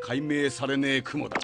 解明されねえ雲だ。